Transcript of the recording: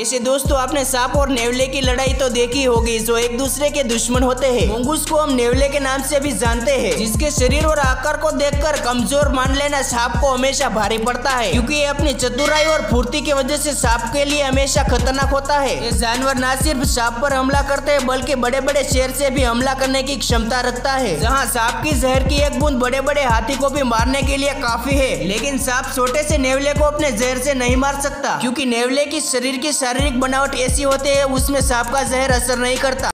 ऐसे दोस्तों, आपने सांप और नेवले की लड़ाई तो देखी होगी, जो एक दूसरे के दुश्मन होते हैं। मुंगूस को हम नेवले के नाम से भी जानते हैं, जिसके शरीर और आकार को देखकर कमज़ोर मान लेना सांप को हमेशा भारी पड़ता है। क्योंकि ये अपनी चतुराई और फुर्ती की वजह से सांप के लिए हमेशा खतरनाक होता है। ये जानवर न सिर्फ़ सांप पर हमला करते हैं, बल्कि बड़े बड़े शेर से भी हमला करने की क्षमता रखता है। जहाँ सांप की जहर की एक बूंद बड़े बड़े हाथी को भी मारने के लिए काफ़ी है, लेकिन सांप छोटे से नेवले को अपने जहर से नहीं मार सकता, क्योंकि नेवले की शरीर की शारीरिक बनावट ऐसी होते है उसमें सांप का जहर असर नहीं करता।